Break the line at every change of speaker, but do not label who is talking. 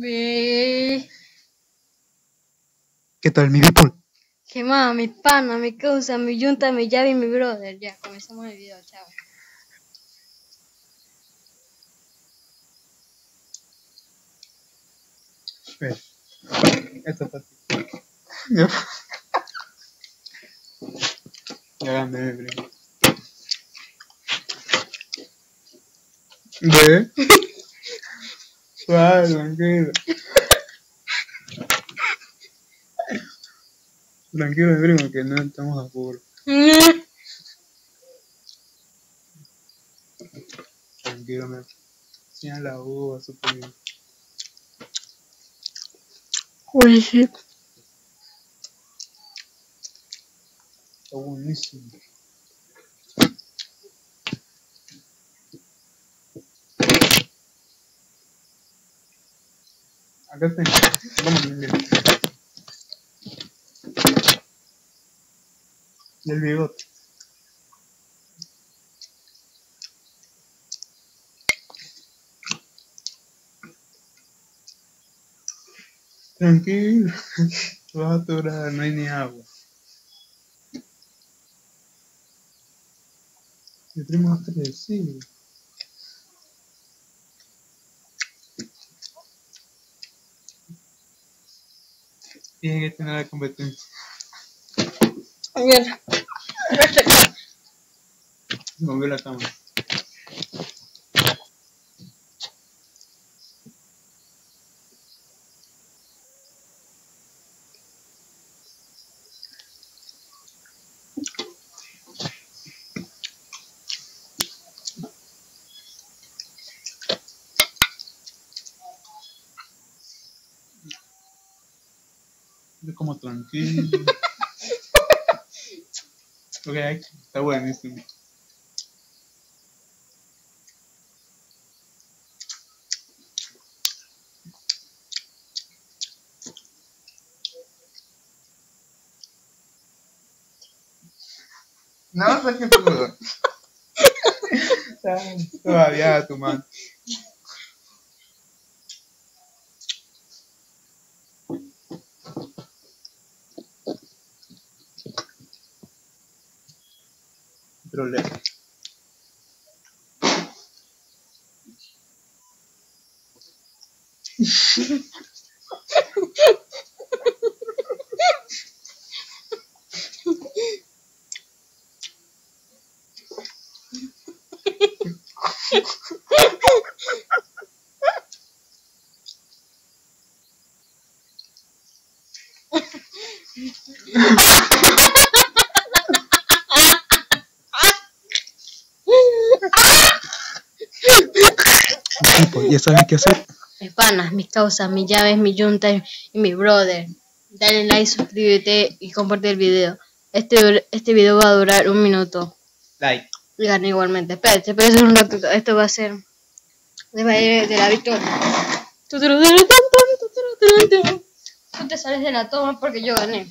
¿Qué tal, mi people?
¿Qué más? Mi pana, mi causa, mi yunta, mi llave y mi brother. Ya, comenzamos el video, chao.
Esto está. Ya mi primo. Ve. Suave, tranquilo. Tranquilo, primo, que no estamos a apuro. Tranquilo, me enseñan la uva, súper bien.
Uy, sí.
Está buenísimo. Acá está. Vamos. Y el bigote. Tranquilo. Vas a atorar, no hay ni agua. Mi primo ha crecido. Tiene que tener la competencia.
Mierda.
Movió la cámara. Es como tranquilo. ok, está buenísimo. No sé qué. Todavía tu mano. Problema. Tipo, ya sabes qué hacer.
Mis panas, mis causas, mis llaves, mi yunta y mi brother. Dale like, suscríbete y comparte el video. Este, este video va a durar un minuto.
Like.
Y gana igualmente. Espérate, espérate un rato. Esto va a ser. De, de la victoria. Tú te sales de la toma porque yo gané.